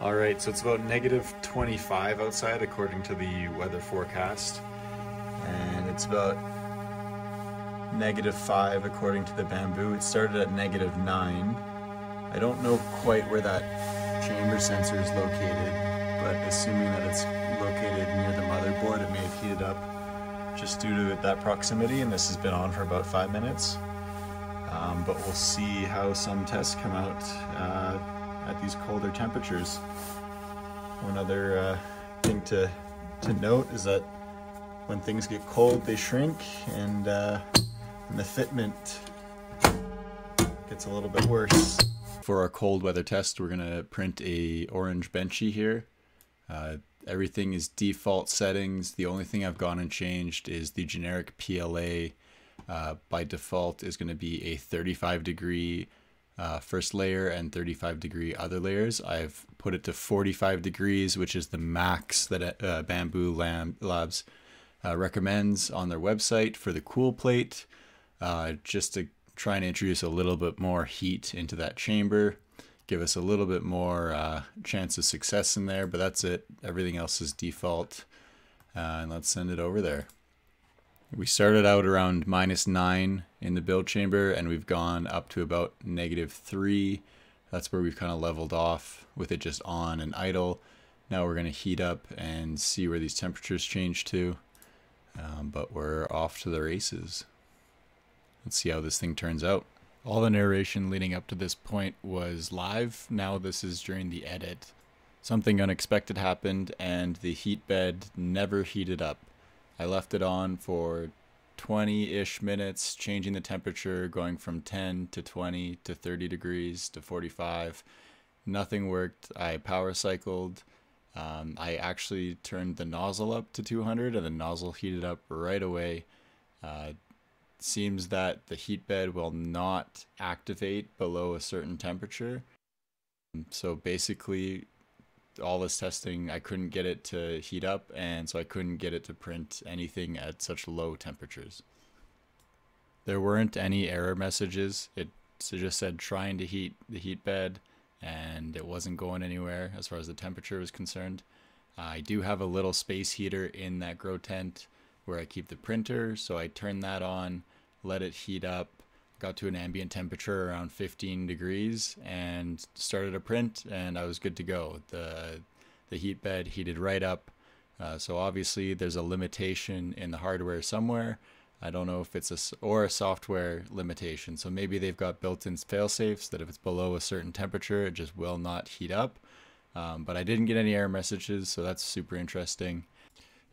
All right, so it's about negative 25 outside according to the weather forecast. And it's about negative 5 according to the Bambu. It started at negative 9. I don't know quite where that chamber sensor is located, but assuming that it's located near the motherboard, it may have heated up just due to that proximity, and this has been on for about 5 minutes. Um, but we'll see how some tests come out. Uh, at these colder temperatures. One other uh, thing to, to note is that when things get cold, they shrink, and, uh, and the fitment gets a little bit worse. For our cold weather test, we're gonna print a orange benchy here. Uh, everything is default settings. The only thing I've gone and changed is the generic PLA uh, by default is going to be a 35 degree uh, first layer and 35 degree other layers. I've put it to 45 degrees, which is the max that uh, Bambu Labs uh, recommends on their website for the cool plate, uh, just to try and introduce a little bit more heat into that chamber, give us a little bit more uh, chance of success in there, but that's it. Everything else is default. Uh, and let's send it over there. We started out around minus 9 in the build chamber and we've gone up to about negative 3. That's where we've kind of leveled off with it just on and idle. Now we're going to heat up and see where these temperatures change to. Um, but we're off to the races. Let's see how this thing turns out. All the narration leading up to this point was live. Now this is during the edit. Something unexpected happened and the heat bed never heated up. I left it on for 20-ish minutes, changing the temperature, going from 10 to 20 to 30 degrees to 45. Nothing worked. I power cycled. Um, I actually turned the nozzle up to 200 and the nozzle heated up right away. Uh, seems that the heat bed will not activate below a certain temperature. So basically, all this testing, I couldn't get it to heat up, and so I couldn't get it to print anything at such low temperatures. There weren't any error messages. It just said trying to heat the heat bed, and it wasn't going anywhere as far as the temperature was concerned. I do have a little space heater in that grow tent where I keep the printer, so I turned that on, let it heat up, got to an ambient temperature around 15 degrees and started a print and I was good to go. The the heat bed heated right up. Uh, so obviously there's a limitation in the hardware somewhere. I don't know if it's a or a software limitation. So maybe they've got built-in fail-safes that if it's below a certain temperature, it just will not heat up. Um, but I didn't get any error messages, so that's super interesting.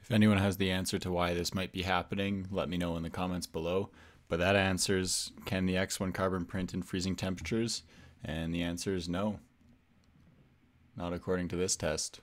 If anyone has the answer to why this might be happening, let me know in the comments below. But that answers can the X1 carbon print in freezing temperatures? And the answer is no. Not according to this test.